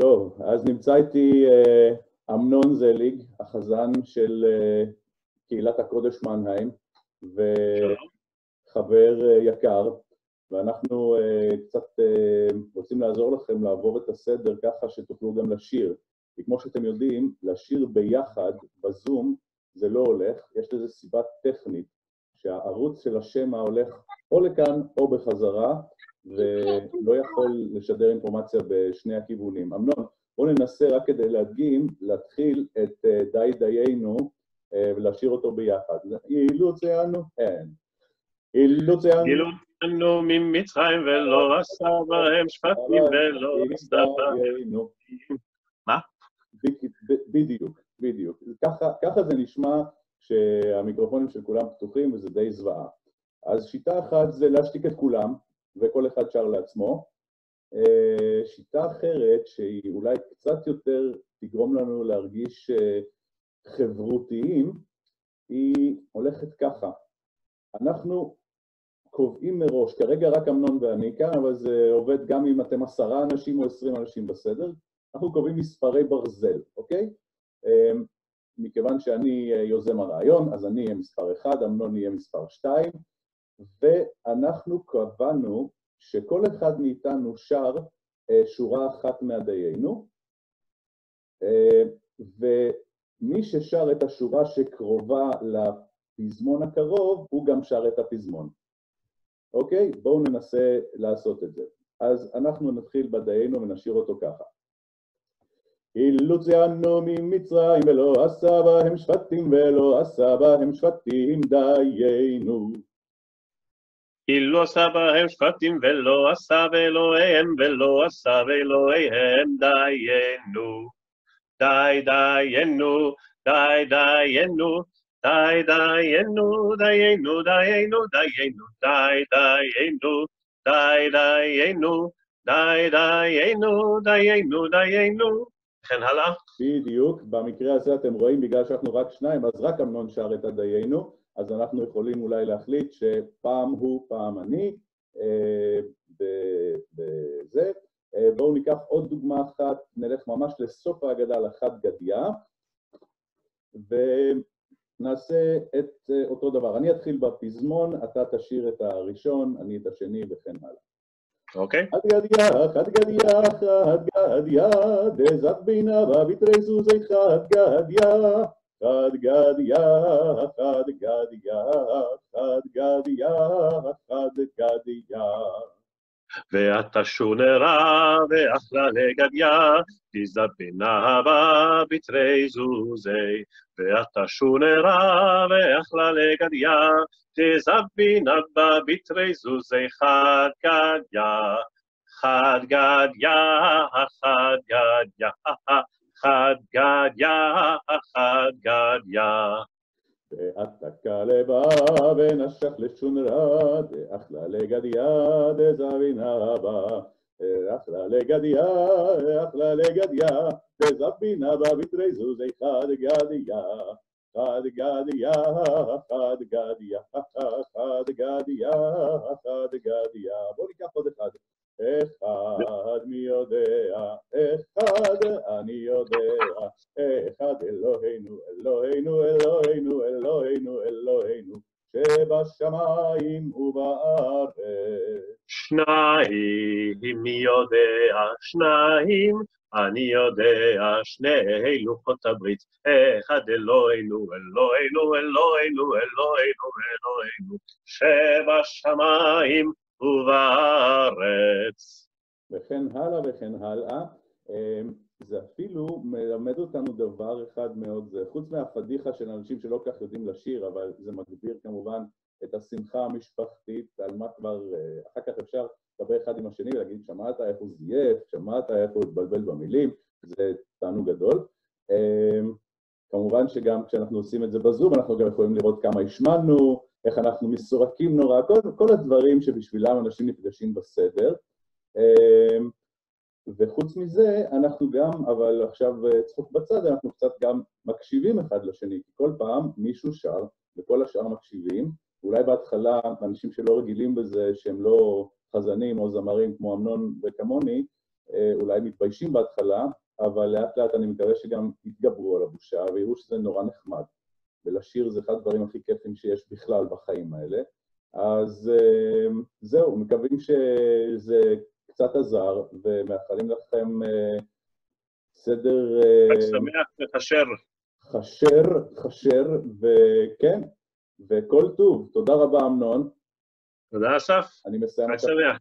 טוב, אז נמצא איתי אה, אמנון זליג, החזן של אה, קהילת הקודש מנהיים, וחבר אה, יקר, ואנחנו קצת רוצים לעזור לכם לעבור את הסדר ככה שתוכלו גם לשיר. כי כמו שאתם יודעים, לשיר ביחד בזום זה לא הולך, יש לזה סיבה טכנית, שהערוץ של השמע הולך או לכאן או בחזרה, ולא יכול לשדר אינפורמציה בשני הכיוונים. אמנון, בואו ננסה רק כדי להדגים, להתחיל את אה, די דיינו אה, ולהשאיר אותו ביחד. אילוץ יענו, אין. אילוץ יענו. ממצרים ולא עשה בהם שפטים ולא עשה בהם. מה? בדיוק, בדיוק. ככה זה נשמע שהמיקרופונים של כולם פתוחים וזה די זוועה. אז שיטה אחת זה להשתיק את כולם, וכל אחד שר לעצמו. אה, שיטה אחרת, שהיא אולי קצת יותר תגרום לנו להרגיש אה, חברותיים, היא הולכת ככה. אנחנו קובעים מראש, כרגע רק אמנון ואני כאן, אבל זה עובד גם אם אתם עשרה אנשים או עשרים אנשים בסדר, אנחנו קובעים מספרי ברזל, אוקיי? אה, מכיוון שאני יוזם הרעיון, אז אני אהיה מספר 1, אמנון יהיה מספר 2, ואנחנו קבענו שכל אחד מאיתנו שר אה, שורה אחת מהדיינו, אה, ומי ששר את השורה שקרובה לפזמון הקרוב, הוא גם שר את הפזמון. אוקיי? בואו ננסה לעשות את זה. אז אנחנו נתחיל בדיינו ונשאיר אותו ככה. אילוץ יענו ממצרים ולא עשה בהם שבטים ולא עשה בהם שבטים דיינו. כי לא עשה בהם שפטים ולא עשה באלוהיהם ולא עשה באלוהיהם דיינו. די דיינו, די דיינו, די דיינו, דיינו, דיינו, דיינו, די דיינו, די דיינו, די דיינו, דיינו, דיינו, וכן הלאה. בדיוק, במקרה הזה אתם רואים, בגלל שאנחנו רק שניים, אז רק אמנון שר את הדיינו. אז אנחנו יכולים אולי להחליט שפעם הוא, פעם אני, בזה. אה, אה, בואו ניקח עוד דוגמה אחת, נלך ממש לסוף ההגדה לחד גדיה, ונעשה את אה, אותו דבר. אני אתחיל בפזמון, אתה תשאיר את הראשון, אני את השני וכן הלאה. אוקיי. חד גדיה, חד גדיה, חד גדיה, דזת בינה ובתרזוזי חד גדיה. חד גדיה, חד גדיה, חד גדיה, חד גדיה. ואתה שונרה ואכלה לגדיה, תזדבנה בה בתרי זוזי. ואתה שונרה ואכלה לגדיה, תזבינה בה בתרי זוזי חד גדיה. חד גדיה, חד גדיה, חד גדיה, חד גדיה. ועתקה לבה ונשך לשונרה, דאכלה לגדיה, דזבינה בה. אחלה לגדיה, אחלה לגדיה, דזבינה בה בתרי זוזי חד גדיה. חד גדיה, חד גדיה, חד גדיה, חד גדיה. בואו ניקח עוד אחד. אחד מי יודע, אחד אני יודע, אחד אלוהינו, אלוהינו, אלוהינו, אלוהינו, אלוהינו, שבשמיים ובארץ. שניים מי יודע, שניים אני יודע, שני לוחות הברית, אחד אלוהינו, אלוהינו, אלוהינו, אלוהינו, אלוהינו, שבשמיים ובארץ. וכן הלאה וכן הלאה. אמ, זה אפילו מלמד אותנו דבר אחד מאוד, זה חוץ מהפדיחה של אנשים שלא כך יודעים לשיר, אבל זה מגביר כמובן את השמחה המשפחתית, על מה כבר, אה, אחר כך אפשר לדבר אחד עם השני ולהגיד, שמעת איך הוא זייף, שמעת איך הוא התבלבל במילים, זה תענוג גדול. אמ, כמובן שגם כשאנחנו עושים את זה בזום, אנחנו גם יכולים לראות כמה השמענו, איך אנחנו מסורקים נורא, כל, כל הדברים שבשבילם אנשים נפגשים בסדר. וחוץ מזה, אנחנו גם, אבל עכשיו אה, צחוק בצד, אנחנו קצת גם מקשיבים אחד לשני, כי כל פעם מישהו שר וכל השאר מקשיבים. אולי בהתחלה, אנשים שלא רגילים בזה, שהם לא חזנים או זמרים כמו אמנון וכמוני, אה, אולי מתביישים בהתחלה, אבל לאט לאט אני מקווה שגם יתגברו על הבושה ויראו שזה נורא נחמד. ולשיר זה אחד הדברים הכי כיפים שיש בכלל בחיים האלה. אז אה, זהו, מקווים שזה קצת עזר, ומאחלים לכם אה, סדר... חג שמח וחשר. חשר, חשר, וכן, וכל טוב. תודה רבה, אמנון. תודה, אסף. אני מסיים חג שמח.